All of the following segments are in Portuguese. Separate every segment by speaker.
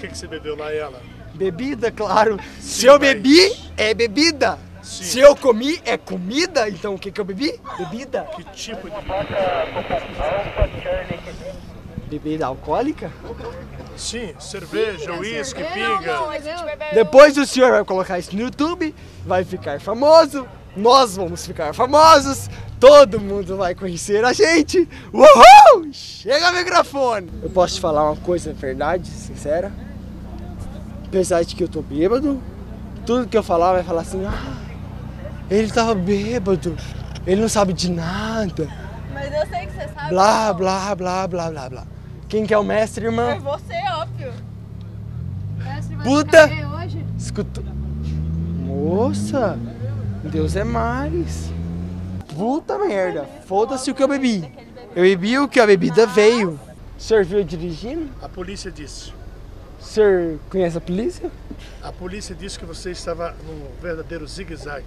Speaker 1: que, que você bebeu lá, ela?
Speaker 2: Bebida, claro. Se
Speaker 1: Sim,
Speaker 2: eu
Speaker 1: mas-
Speaker 2: bebi, é bebida.
Speaker 1: Sim.
Speaker 2: Se eu comi, é comida. Então o que, que eu bebi? Bebida.
Speaker 1: Que tipo de.
Speaker 2: Bebida alcoólica?
Speaker 1: Sim, cerveja, uísque, pinga.
Speaker 2: Depois o senhor vai colocar isso no YouTube, vai ficar famoso, nós vamos ficar famosos, todo mundo vai conhecer a gente. Uhul! Chega o microfone! Eu posso te falar uma coisa, verdade, sincera? Apesar de que eu tô bêbado, tudo que eu falar vai falar assim, ah, ele tava bêbado, ele não sabe de nada,
Speaker 3: Mas eu sei que você sabe.
Speaker 2: blá,
Speaker 3: não.
Speaker 2: blá, blá, blá, blá, blá. Quem que é o mestre,
Speaker 3: É
Speaker 2: irmão?
Speaker 3: você, óbvio.
Speaker 2: Puta!
Speaker 4: hoje?
Speaker 2: Escuta. Moça, Deus é mais. Puta merda, foda-se o que eu bebi. Eu bebi o que a bebida veio. O senhor viu dirigindo?
Speaker 1: A polícia disse.
Speaker 2: O senhor conhece a polícia?
Speaker 1: A polícia disse que você estava num verdadeiro zigue-zague.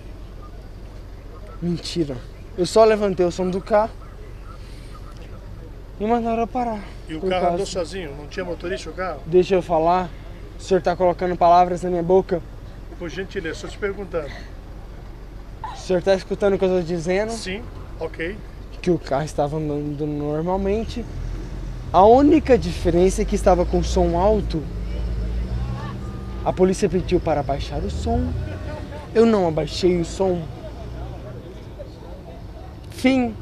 Speaker 2: Mentira. Eu só levantei o som do carro e mandaram eu parar.
Speaker 1: E o carro
Speaker 2: causa-
Speaker 1: andou sozinho, não tinha motorista o carro?
Speaker 2: Deixa eu falar. O senhor tá colocando palavras na minha boca.
Speaker 1: Por gentileza, estou te perguntando.
Speaker 2: O senhor tá escutando o que eu tô dizendo?
Speaker 1: Sim, ok.
Speaker 2: que o carro estava andando normalmente. A única diferença é que estava com som alto. A polícia pediu para abaixar o som. Eu não abaixei o som. Fim.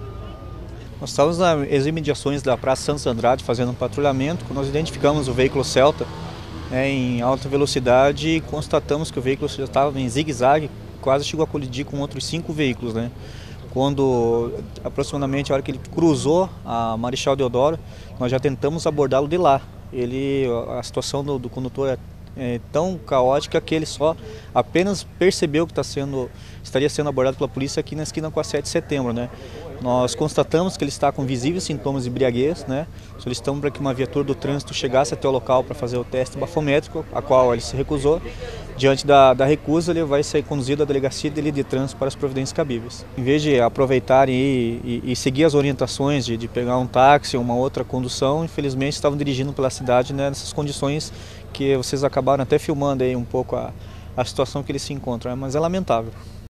Speaker 5: Nós estávamos nas imediações da Praça Santos Andrade fazendo um patrulhamento, quando nós identificamos o veículo Celta né, em alta velocidade e constatamos que o veículo já estava em zigue-zague, quase chegou a colidir com outros cinco veículos. Né? Quando aproximadamente a hora que ele cruzou a Marechal Deodoro, nós já tentamos abordá-lo de lá. Ele, a situação do, do condutor é, é tão caótica que ele só apenas percebeu que está sendo, estaria sendo abordado pela polícia aqui na esquina com a 7 de setembro. Né? Nós constatamos que ele está com visíveis sintomas de embriaguez, né? solicitamos para que uma viatura do trânsito chegasse até o local para fazer o teste bafométrico, a qual ele se recusou. Diante da, da recusa, ele vai ser conduzido à delegacia dele de trânsito para as providências cabíveis. Em vez de aproveitarem e, e, e seguir as orientações de, de pegar um táxi ou uma outra condução, infelizmente estavam dirigindo pela cidade né, nessas condições que vocês acabaram até filmando aí um pouco a, a situação que eles se encontram, né? mas é lamentável.